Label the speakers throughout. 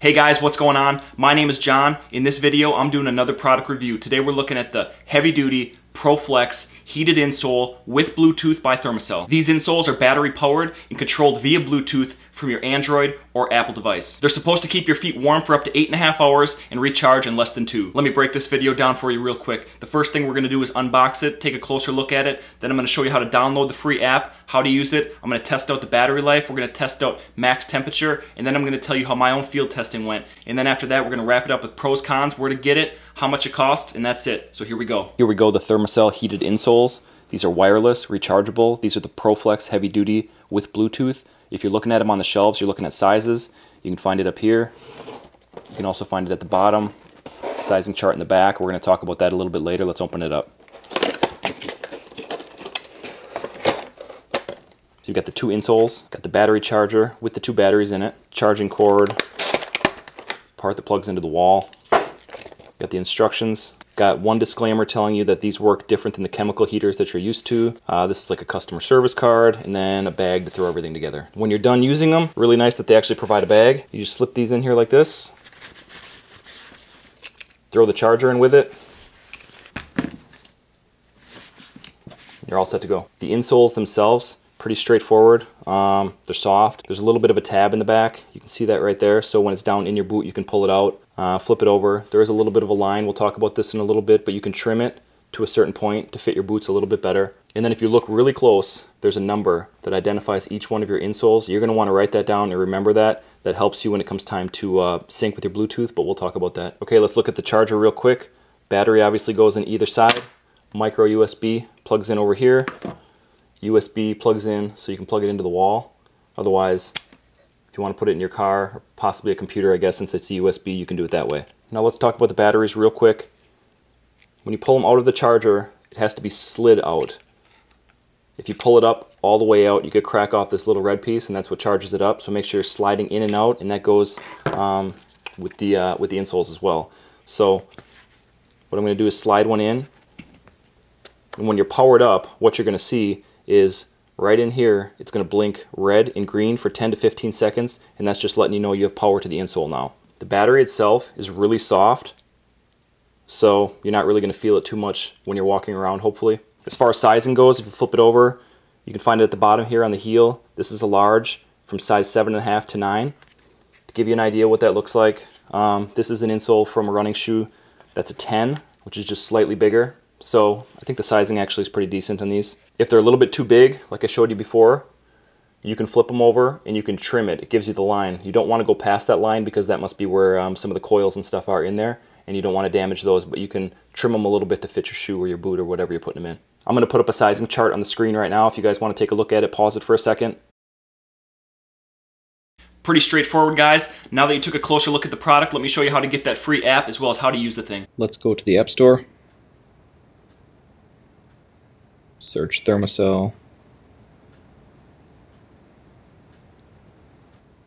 Speaker 1: Hey guys, what's going on? My name is John. In this video, I'm doing another product review. Today we're looking at the heavy duty ProFlex heated insole with Bluetooth by Thermacell. These insoles are battery powered and controlled via Bluetooth from your Android or Apple device. They're supposed to keep your feet warm for up to eight and a half hours and recharge in less than two. Let me break this video down for you real quick. The first thing we're gonna do is unbox it, take a closer look at it, then I'm gonna show you how to download the free app, how to use it, I'm gonna test out the battery life, we're gonna test out max temperature, and then I'm gonna tell you how my own field testing went. And then after that, we're gonna wrap it up with pros, cons, where to get it, how much it costs, and that's it. So here we go. Here we go, the Thermacell heated insoles. These are wireless, rechargeable. These are the ProFlex heavy duty with Bluetooth. If you're looking at them on the shelves, you're looking at sizes. You can find it up here. You can also find it at the bottom. Sizing chart in the back. We're going to talk about that a little bit later. Let's open it up. So you've got the two insoles, got the battery charger with the two batteries in it, charging cord, part that plugs into the wall. Got the instructions, Got one disclaimer telling you that these work different than the chemical heaters that you're used to. Uh, this is like a customer service card and then a bag to throw everything together. When you're done using them, really nice that they actually provide a bag. You just slip these in here like this. Throw the charger in with it. You're all set to go. The insoles themselves, pretty straightforward. Um, they're soft. There's a little bit of a tab in the back. You can see that right there. So when it's down in your boot, you can pull it out uh, flip it over. There is a little bit of a line. We'll talk about this in a little bit, but you can trim it to a certain point to fit your boots a little bit better. And then if you look really close, there's a number that identifies each one of your insoles. You're going to want to write that down and remember that. That helps you when it comes time to uh, sync with your Bluetooth, but we'll talk about that. Okay, let's look at the charger real quick. Battery obviously goes in either side. Micro USB plugs in over here. USB plugs in so you can plug it into the wall. Otherwise, if you want to put it in your car, or possibly a computer, I guess, since it's a USB, you can do it that way. Now let's talk about the batteries real quick. When you pull them out of the charger, it has to be slid out. If you pull it up all the way out, you could crack off this little red piece, and that's what charges it up. So make sure you're sliding in and out, and that goes um, with the uh, with the insoles as well. So what I'm going to do is slide one in, and when you're powered up, what you're going to see is right in here, it's going to blink red and green for 10 to 15 seconds, and that's just letting you know you have power to the insole now. The battery itself is really soft, so you're not really going to feel it too much when you're walking around, hopefully. As far as sizing goes, if you flip it over, you can find it at the bottom here on the heel. This is a large from size 7.5 to 9. To give you an idea what that looks like, um, this is an insole from a running shoe that's a 10, which is just slightly bigger. So I think the sizing actually is pretty decent on these. If they're a little bit too big, like I showed you before, you can flip them over and you can trim it. It gives you the line. You don't want to go past that line because that must be where um, some of the coils and stuff are in there and you don't want to damage those, but you can trim them a little bit to fit your shoe or your boot or whatever you're putting them in. I'm going to put up a sizing chart on the screen right now. If you guys want to take a look at it, pause it for a second. Pretty straightforward, guys. Now that you took a closer look at the product, let me show you how to get that free app as well as how to use the thing.
Speaker 2: Let's go to the App Store. Search Thermacell.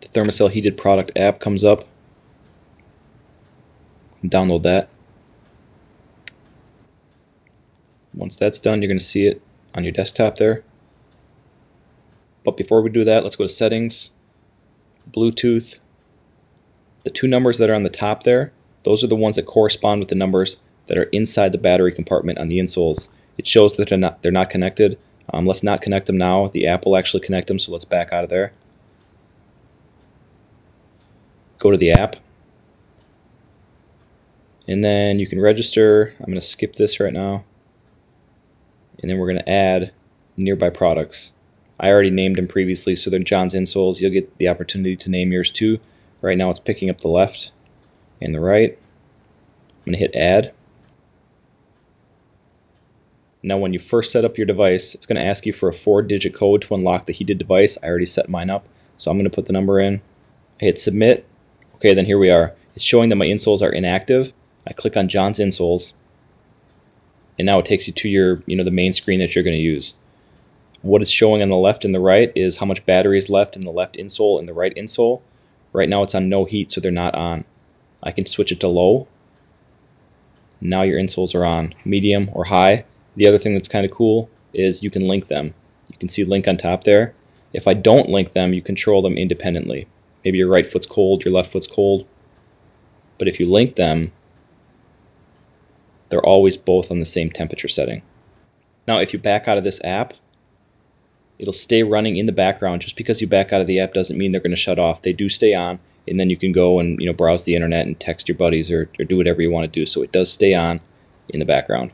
Speaker 2: The Thermacell heated product app comes up. Download that. Once that's done, you're going to see it on your desktop there. But before we do that, let's go to settings, Bluetooth. The two numbers that are on the top there, those are the ones that correspond with the numbers that are inside the battery compartment on the insoles it shows that they're not, they're not connected. Um, let's not connect them now. The app will actually connect them, so let's back out of there. Go to the app. And then you can register. I'm going to skip this right now. And then we're going to add nearby products. I already named them previously, so they're John's insoles. You'll get the opportunity to name yours too. Right now it's picking up the left and the right. I'm going to hit add. Now when you first set up your device, it's going to ask you for a four-digit code to unlock the heated device. I already set mine up, so I'm going to put the number in. I hit submit. Okay, then here we are. It's showing that my insoles are inactive. I click on John's insoles, and now it takes you to your, you know, the main screen that you're going to use. What it's showing on the left and the right is how much battery is left in the left insole and the right insole. Right now it's on no heat, so they're not on. I can switch it to low. Now your insoles are on medium or high. The other thing that's kind of cool is you can link them. You can see link on top there. If I don't link them, you control them independently. Maybe your right foot's cold, your left foot's cold. but if you link them, they're always both on the same temperature setting. Now, if you back out of this app, it'll stay running in the background. Just because you back out of the app doesn't mean they're going to shut off. They do stay on, and then you can go and you know browse the internet and text your buddies or, or do whatever you want to do. So it does stay on in the background.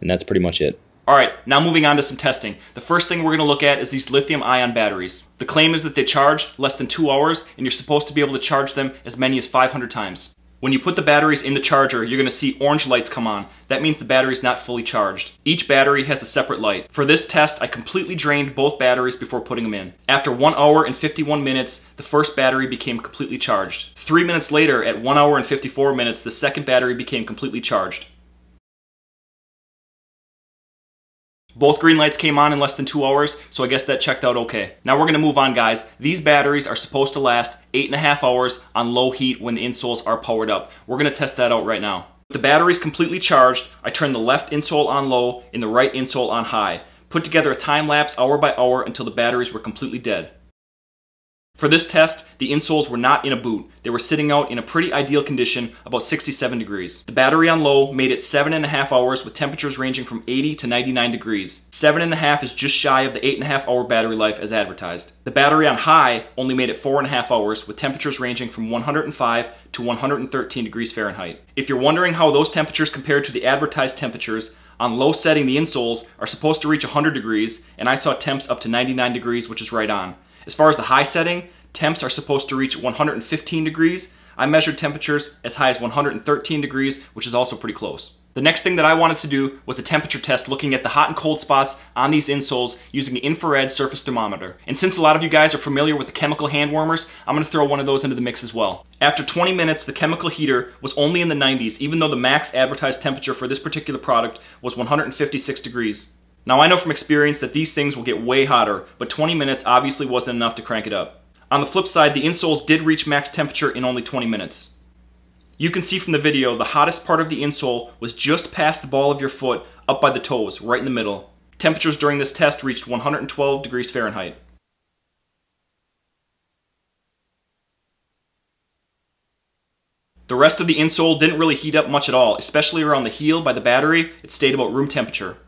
Speaker 2: And that's pretty much it.
Speaker 1: All right, now moving on to some testing. The first thing we're to look at is these lithium ion batteries. The claim is that they charge less than two hours and you're supposed to be able to charge them as many as 500 times. When you put the batteries in the charger, you're going to see orange lights come on. That means the battery is not fully charged. Each battery has a separate light. For this test, I completely drained both batteries before putting them in. After 1 hour and 51 minutes, the first battery became completely charged. 3 minutes later, at 1 hour and 54 minutes, the second battery became completely charged. Both green lights came on in less than two hours, so I guess that checked out okay. Now we're gonna move on guys. These batteries are supposed to last eight and a half hours on low heat when the insoles are powered up. We're gonna test that out right now. With the batteries completely charged, I turned the left insole on low and the right insole on high. Put together a time lapse hour by hour until the batteries were completely dead. For this test, the insoles were not in a boot. They were sitting out in a pretty ideal condition, about 67 degrees. The battery on low made it 7.5 hours with temperatures ranging from 80 to 99 degrees. 7.5 is just shy of the 8.5 hour battery life as advertised. The battery on high only made it 4.5 hours with temperatures ranging from 105 to 113 degrees Fahrenheit. If you're wondering how those temperatures compared to the advertised temperatures, on low setting the insoles are supposed to reach 100 degrees and I saw temps up to 99 degrees which is right on. As far as the high setting, temps are supposed to reach 115 degrees. I measured temperatures as high as 113 degrees, which is also pretty close. The next thing that I wanted to do was a temperature test looking at the hot and cold spots on these insoles using the infrared surface thermometer. And since a lot of you guys are familiar with the chemical hand warmers, I'm going to throw one of those into the mix as well. After 20 minutes, the chemical heater was only in the 90s, even though the max advertised temperature for this particular product was 156 degrees. Now I know from experience that these things will get way hotter, but 20 minutes obviously wasn't enough to crank it up. On the flip side, the insoles did reach max temperature in only 20 minutes. You can see from the video, the hottest part of the insole was just past the ball of your foot, up by the toes, right in the middle. Temperatures during this test reached 112 degrees Fahrenheit. The rest of the insole didn't really heat up much at all, especially around the heel by the battery, it stayed about room temperature.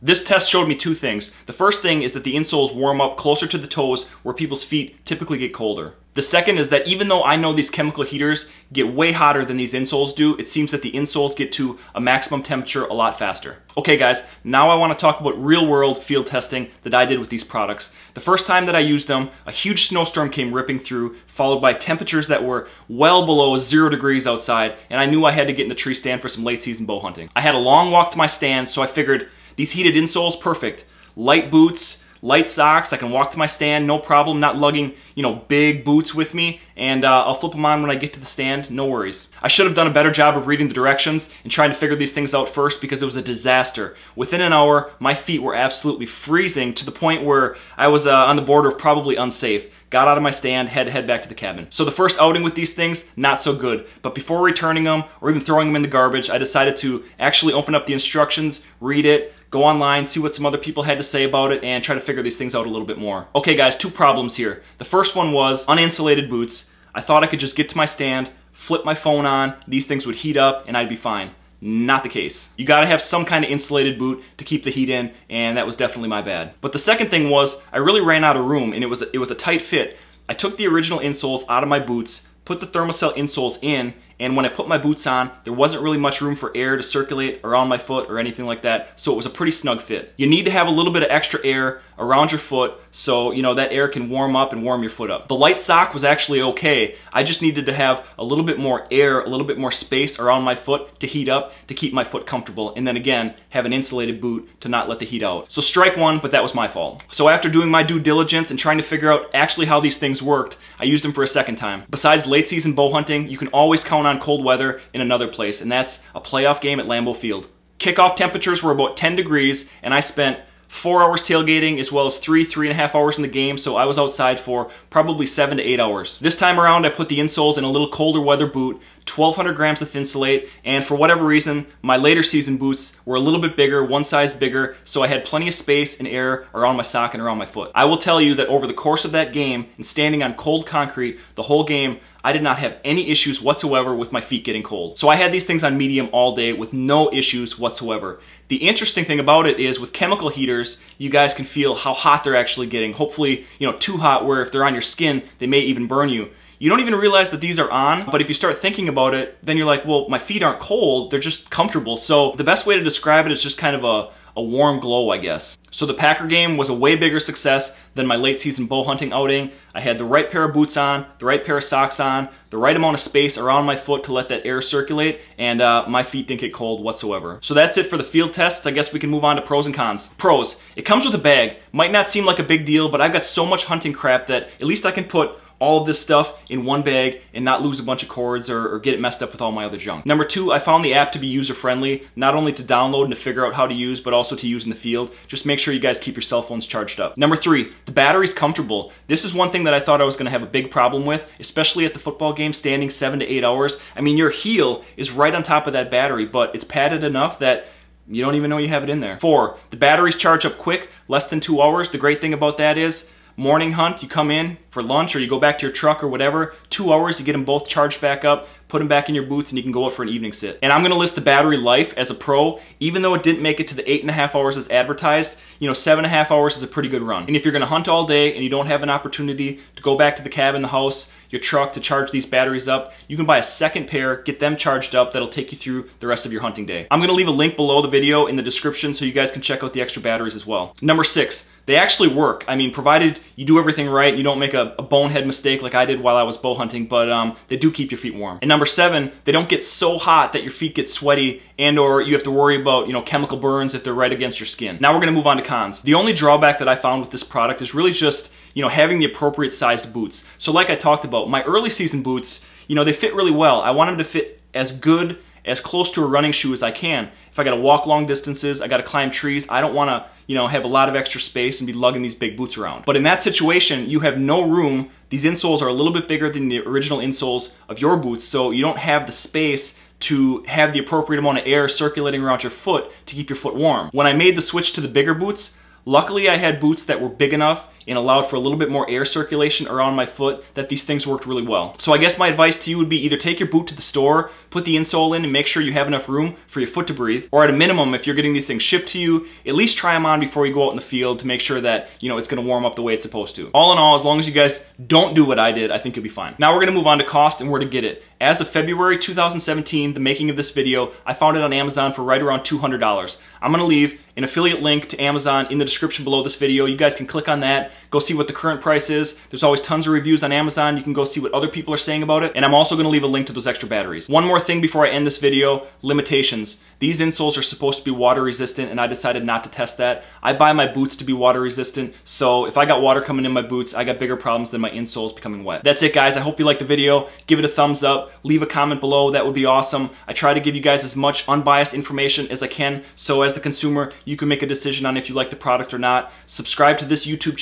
Speaker 1: This test showed me two things. The first thing is that the insoles warm up closer to the toes where people's feet typically get colder. The second is that even though I know these chemical heaters get way hotter than these insoles do, it seems that the insoles get to a maximum temperature a lot faster. Okay guys, now I want to talk about real world field testing that I did with these products. The first time that I used them, a huge snowstorm came ripping through, followed by temperatures that were well below zero degrees outside, and I knew I had to get in the tree stand for some late season bow hunting. I had a long walk to my stand, so I figured these heated insoles, perfect. Light boots, light socks. I can walk to my stand, no problem. Not lugging, you know, big boots with me. And uh, I'll flip them on when I get to the stand, no worries. I should have done a better job of reading the directions and trying to figure these things out first because it was a disaster. Within an hour, my feet were absolutely freezing to the point where I was uh, on the border of probably unsafe got out of my stand, had to head back to the cabin. So the first outing with these things, not so good. But before returning them or even throwing them in the garbage, I decided to actually open up the instructions, read it, go online, see what some other people had to say about it, and try to figure these things out a little bit more. Okay guys, two problems here. The first one was uninsulated boots. I thought I could just get to my stand, flip my phone on, these things would heat up, and I'd be fine. Not the case. You gotta have some kind of insulated boot to keep the heat in, and that was definitely my bad. But the second thing was, I really ran out of room, and it was, it was a tight fit. I took the original insoles out of my boots, put the Thermacell insoles in, and when I put my boots on, there wasn't really much room for air to circulate around my foot or anything like that, so it was a pretty snug fit. You need to have a little bit of extra air around your foot so you know that air can warm up and warm your foot up. The light sock was actually okay. I just needed to have a little bit more air, a little bit more space around my foot to heat up to keep my foot comfortable and then again have an insulated boot to not let the heat out. So strike one, but that was my fault. So after doing my due diligence and trying to figure out actually how these things worked, I used them for a second time. Besides late season bow hunting, you can always count on cold weather in another place and that's a playoff game at Lambeau Field. Kickoff temperatures were about 10 degrees and I spent four hours tailgating as well as three, three and a half hours in the game, so I was outside for probably seven to eight hours. This time around, I put the insoles in a little colder weather boot 1200 grams of Thinsulate, and for whatever reason, my later season boots were a little bit bigger, one size bigger, so I had plenty of space and air around my sock and around my foot. I will tell you that over the course of that game, and standing on cold concrete the whole game, I did not have any issues whatsoever with my feet getting cold. So I had these things on medium all day with no issues whatsoever. The interesting thing about it is with chemical heaters, you guys can feel how hot they're actually getting. Hopefully, you know, too hot where if they're on your skin, they may even burn you. You don't even realize that these are on, but if you start thinking about it, then you're like, well, my feet aren't cold, they're just comfortable. So the best way to describe it is just kind of a, a warm glow, I guess. So the Packer game was a way bigger success than my late season bow hunting outing. I had the right pair of boots on, the right pair of socks on, the right amount of space around my foot to let that air circulate, and uh, my feet didn't get cold whatsoever. So that's it for the field tests. I guess we can move on to pros and cons. Pros, it comes with a bag. Might not seem like a big deal, but I've got so much hunting crap that at least I can put all of this stuff in one bag and not lose a bunch of cords or, or, get it messed up with all my other junk. Number two, I found the app to be user-friendly, not only to download and to figure out how to use, but also to use in the field. Just make sure you guys keep your cell phones charged up. Number three, the battery's comfortable. This is one thing that I thought I was gonna have a big problem with, especially at the football game, standing seven to eight hours. I mean, your heel is right on top of that battery, but it's padded enough that you don't even know you have it in there. Four, the batteries charge up quick, less than two hours. The great thing about that is morning hunt, you come in for lunch or you go back to your truck or whatever, two hours, you get them both charged back up, put them back in your boots and you can go out for an evening sit. And I'm gonna list the battery life as a pro, even though it didn't make it to the eight and a half hours as advertised, you know, seven and a half hours is a pretty good run. And if you're gonna hunt all day and you don't have an opportunity to go back to the cabin, the house, your truck to charge these batteries up, you can buy a second pair, get them charged up, that'll take you through the rest of your hunting day. I'm gonna leave a link below the video in the description so you guys can check out the extra batteries as well. Number six, they actually work. I mean, provided you do everything right, you don't make a, a bonehead mistake like I did while I was bow hunting, but um, they do keep your feet warm. And number seven, they don't get so hot that your feet get sweaty and or you have to worry about, you know, chemical burns if they're right against your skin. Now we're gonna move on to cons. The only drawback that I found with this product is really just, you know, having the appropriate sized boots. So like I talked about, my early season boots, you know, they fit really well. I want them to fit as good as close to a running shoe as I can. If I gotta walk long distances, I gotta climb trees, I don't wanna, you know, have a lot of extra space and be lugging these big boots around. But in that situation, you have no room. These insoles are a little bit bigger than the original insoles of your boots, so you don't have the space to have the appropriate amount of air circulating around your foot to keep your foot warm. When I made the switch to the bigger boots, luckily I had boots that were big enough and allowed for a little bit more air circulation around my foot that these things worked really well. So I guess my advice to you would be either take your boot to the store, put the insole in and make sure you have enough room for your foot to breathe, or at a minimum, if you're getting these things shipped to you, at least try them on before you go out in the field to make sure that, you know, it's gonna warm up the way it's supposed to. All in all, as long as you guys don't do what I did, I think you'll be fine. Now we're gonna move on to cost and where to get it. As of February 2017, the making of this video, I found it on Amazon for right around $200. I'm gonna leave an affiliate link to Amazon in the description below this video. You guys can click on that, go see what the current price is. There's always tons of reviews on Amazon. You can go see what other people are saying about it. And I'm also gonna leave a link to those extra batteries. One more thing before I end this video, limitations. These insoles are supposed to be water resistant and I decided not to test that. I buy my boots to be water resistant, so if I got water coming in my boots, I got bigger problems than my insoles becoming wet. That's it guys, I hope you liked the video. Give it a thumbs up, leave a comment below, that would be awesome. I try to give you guys as much unbiased information as I can, so as the consumer, you can make a decision on if you like the product or not. Subscribe to this YouTube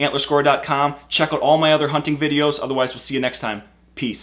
Speaker 1: antlerscore.com. Check out all my other hunting videos, otherwise we'll see you next time. Peace.